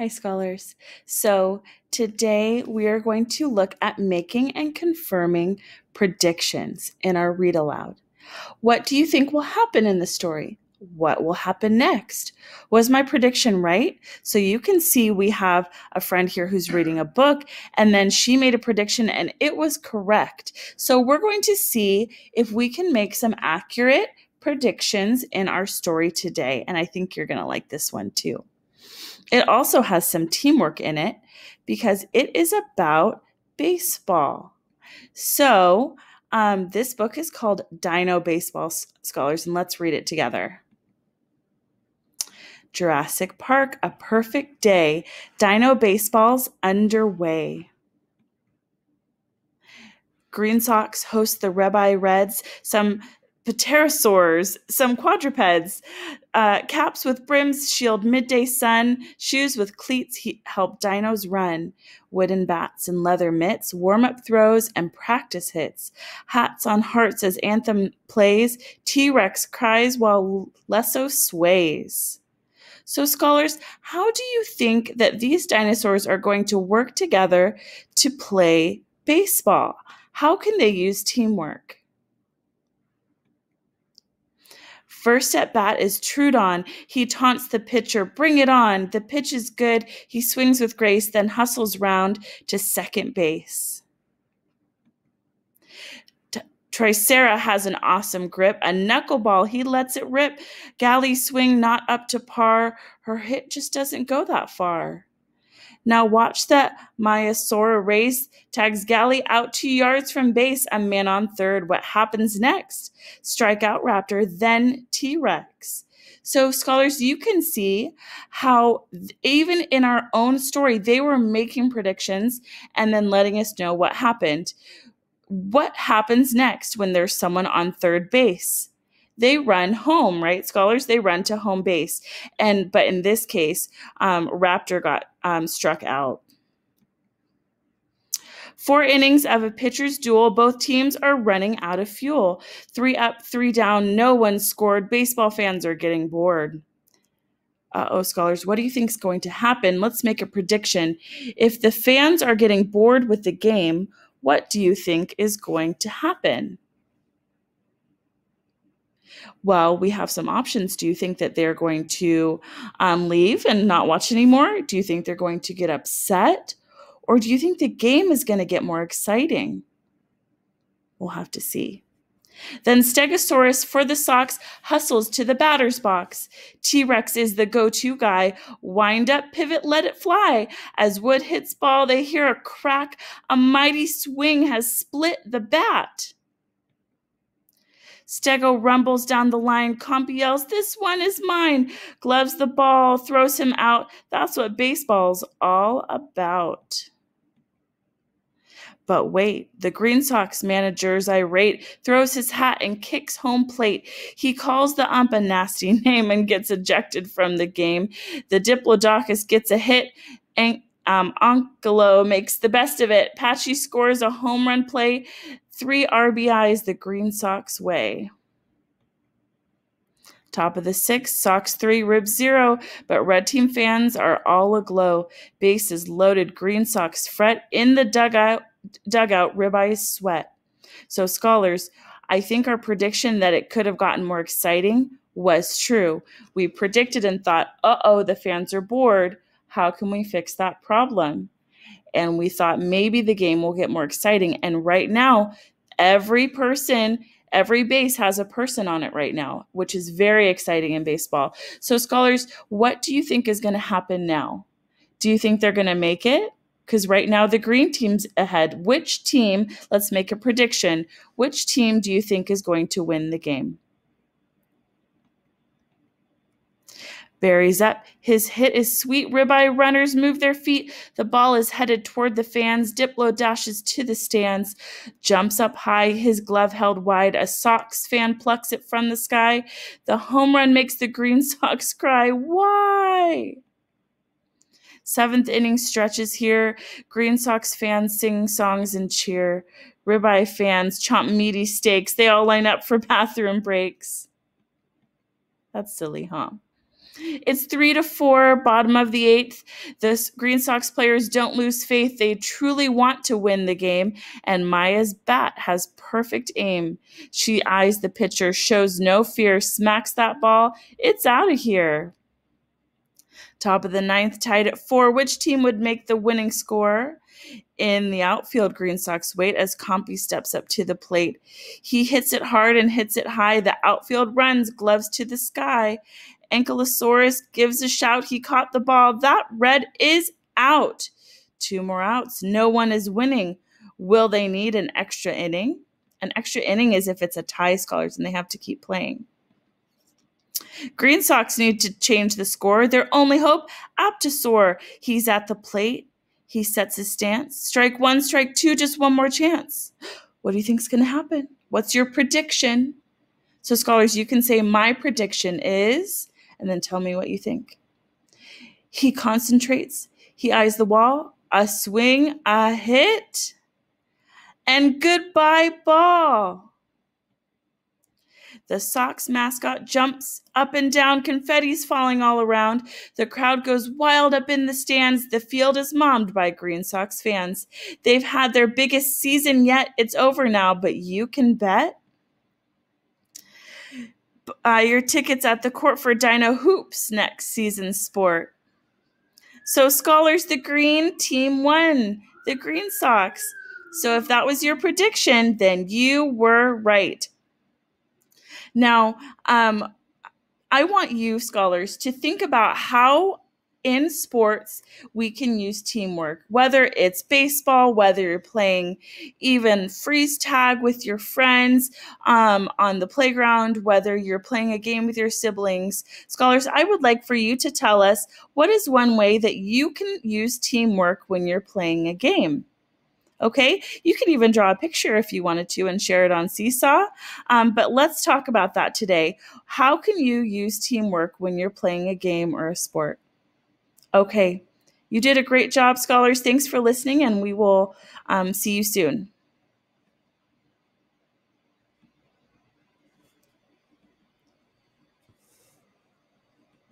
Hi, scholars. So today we are going to look at making and confirming predictions in our read aloud. What do you think will happen in the story? What will happen next? Was my prediction right? So you can see we have a friend here who's reading a book and then she made a prediction and it was correct. So we're going to see if we can make some accurate predictions in our story today. And I think you're going to like this one too. It also has some teamwork in it because it is about baseball. So, um, this book is called Dino Baseball Scholars, and let's read it together. Jurassic Park, a perfect day. Dino Baseball's underway. Green Sox host the Ribeye Reds. Some pterosaurs, some quadrupeds, uh, caps with brims shield midday sun, shoes with cleats help dinos run, wooden bats and leather mitts, warm up throws and practice hits, hats on hearts as anthem plays, T Rex cries while Lesso sways. So, scholars, how do you think that these dinosaurs are going to work together to play baseball? How can they use teamwork? First at bat is Troodon. He taunts the pitcher, bring it on. The pitch is good. He swings with grace, then hustles round to second base. Tricera has an awesome grip, a knuckleball. He lets it rip. Galley swing not up to par. Her hit just doesn't go that far. Now watch that Maiasaura race, tags Galley out two yards from base, a man on third. What happens next? Strike out Raptor, then T Rex. So, scholars, you can see how even in our own story, they were making predictions and then letting us know what happened. What happens next when there's someone on third base? They run home, right? Scholars, they run to home base. And, but in this case, um, Raptor got um, struck out. Four innings of a pitcher's duel. Both teams are running out of fuel. Three up, three down. No one scored. Baseball fans are getting bored. Uh oh, scholars, what do you think is going to happen? Let's make a prediction. If the fans are getting bored with the game, what do you think is going to happen? Well, we have some options. Do you think that they're going to um, leave and not watch anymore? Do you think they're going to get upset? Or do you think the game is going to get more exciting? We'll have to see. Then Stegosaurus for the Sox hustles to the batter's box. T Rex is the go to guy. Wind up, pivot, let it fly. As Wood hits ball, they hear a crack. A mighty swing has split the bat. Stego rumbles down the line. Compy yells, This one is mine. Gloves the ball, throws him out. That's what baseball's all about. But wait, the Green Sox manager's irate, throws his hat and kicks home plate. He calls the ump a nasty name and gets ejected from the game. The Diplodocus gets a hit, and um, Ankylo makes the best of it. Pachy scores a home run play Three RBIs the Green Sox way. Top of the sixth, Sox three, Ribs zero, but Red Team fans are all aglow. Bases loaded, Green Sox fret in the dugout, dugout, ribeyes sweat. So, scholars, I think our prediction that it could have gotten more exciting was true. We predicted and thought, uh oh, the fans are bored. How can we fix that problem? and we thought maybe the game will get more exciting. And right now, every person, every base has a person on it right now, which is very exciting in baseball. So, scholars, what do you think is going to happen now? Do you think they're going to make it? Because right now the green team's ahead. Which team, let's make a prediction, which team do you think is going to win the game? Barry's up. His hit is sweet. Ribeye runners move their feet. The ball is headed toward the fans. Diplo dashes to the stands, jumps up high, his glove held wide. A Sox fan plucks it from the sky. The home run makes the Green Sox cry. Why? Seventh inning stretches here. Green Sox fans sing songs and cheer. Ribeye fans chomp meaty steaks. They all line up for bathroom breaks. That's silly, huh? It's three to four, bottom of the eighth. The Green Sox players don't lose faith. They truly want to win the game. And Maya's bat has perfect aim. She eyes the pitcher, shows no fear, smacks that ball. It's out of here. Top of the ninth, tied at four. Which team would make the winning score? In the outfield, Green Sox wait as Compy steps up to the plate. He hits it hard and hits it high. The outfield runs, gloves to the sky. Ankylosaurus gives a shout. He caught the ball. That red is out. Two more outs. No one is winning. Will they need an extra inning? An extra inning is if it's a tie, scholars, and they have to keep playing. Green Sox need to change the score. Their only hope, Apatosaur. He's at the plate. He sets his stance. Strike one, strike two, just one more chance. What do you think's going to happen? What's your prediction? So, scholars, you can say, My prediction is, and then tell me what you think. He concentrates, he eyes the wall, a swing, a hit, and goodbye ball. The Sox mascot jumps up and down, confetti's falling all around. The crowd goes wild up in the stands. The field is mommed by Green Sox fans. They've had their biggest season yet. It's over now, but you can bet. Uh, your tickets at the court for Dino Hoops next season sport. So, scholars, the green team won, the Green Sox. So, if that was your prediction, then you were right. Now, um, I want you, scholars, to think about how in sports we can use teamwork, whether it's baseball, whether you're playing even freeze tag with your friends um, on the playground, whether you're playing a game with your siblings. Scholars, I would like for you to tell us what is one way that you can use teamwork when you're playing a game. Okay, you can even draw a picture if you wanted to and share it on Seesaw. Um, but let's talk about that today. How can you use teamwork when you're playing a game or a sport? Okay, you did a great job, scholars. Thanks for listening, and we will um, see you soon.